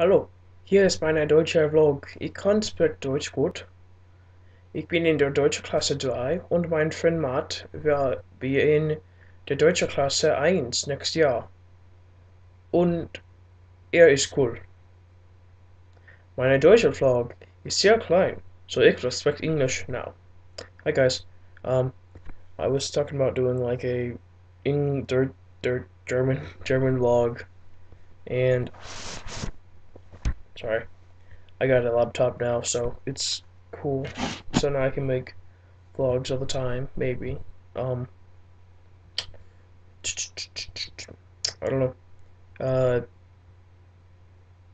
Hallo, hier ist mein deutscher Vlog. Ich kann sprechen Deutsch gut. Ich bin in der Deutsche Klasse 3 und mein Freund Matt wird in der Deutsche Klasse 1 nächstes Jahr. Und er ist cool. Meine deutsche Vlog is sehr klein, so ich respect English now. Hi guys. Um, I was talking about doing like a in dirt dirt German German vlog, and sorry, I got a laptop now, so it's cool. So now I can make vlogs all the time, maybe. Um, I don't know. Uh,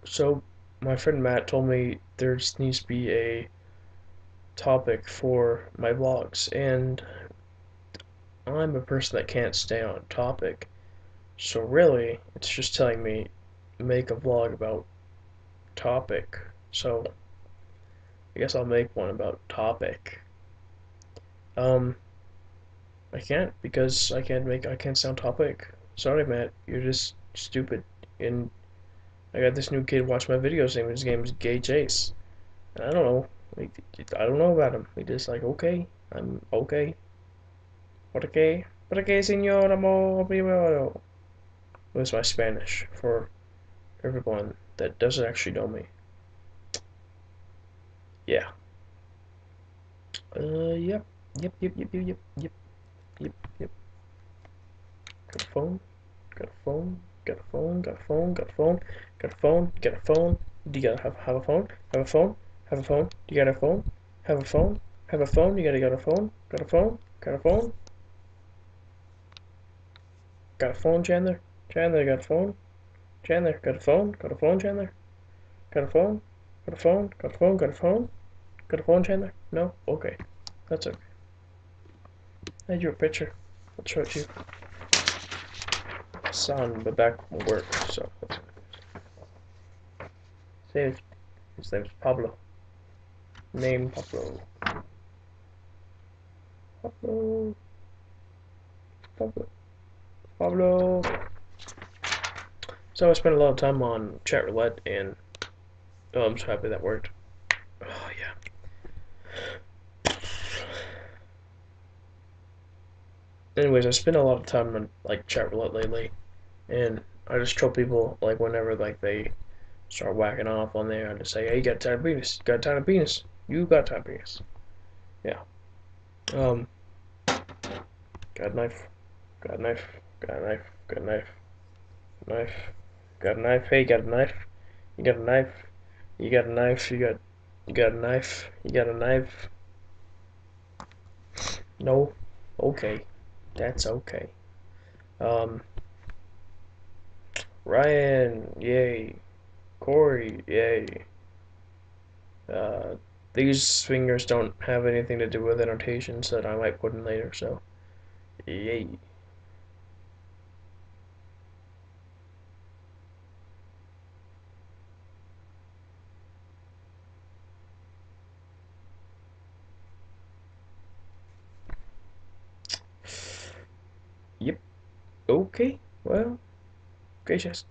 so my friend Matt told me there needs to be a topic for my vlogs, and I'm a person that can't stay on topic. So really, it's just telling me make a vlog about topic. So I guess I'll make one about topic. Um, I can't because I can't make I can't sound topic. Sorry, Matt, you're just stupid. And I got this new kid watch my videos. Name his name is Gay Chase. And I don't know. Like, I don't know about him. He just like okay, I'm okay. What okay? What okay, señor amor primero? was my Spanish for everyone that doesn't actually know me. Yeah. Uh, yep. Yep, yep, yep, yep, yep, yep, yep, yep. Got a phone, got a phone, got a phone, got a phone, got a phone, got a phone, got a phone. Do you gotta have, have a phone? Have a phone? Have a phone? Do you got a phone? Have a phone? Have a phone? You gotta got a phone? Got a phone? Got a phone? Got a phone, Chandler? Chandler, got a phone? Chandler, got a phone? Got a phone, Chandler? Got a phone? Got a phone? Got a phone? Got a phone? Got a phone, Chandler? No? Okay. That's okay. I you a picture. I'll show it to you. Son, but back from work, so that's Say his, his is Pablo. Name Pablo. Pablo. Pablo. Pablo. So I spent a lot of time on chat roulette and oh, I'm so happy that worked. Oh yeah. Anyways, I spent a lot of time on like chat roulette lately, and I just troll people like whenever like they start whacking off on there. I just say, "Hey, you got tiny penis? You got a tiny penis? You got tiny penis?" Yeah. Um. Got a knife. Got a knife. Got a knife. Got a knife. Knife. Got a knife. Hey, got a knife. You got a knife. You got a knife. You got. You got a knife. You got a knife. No. Okay. That's okay. Um. Ryan. Yay. Corey. Yay. Uh. These fingers don't have anything to do with annotations that I might put in later, so. Yay. Yep. Okay. Well, gracious.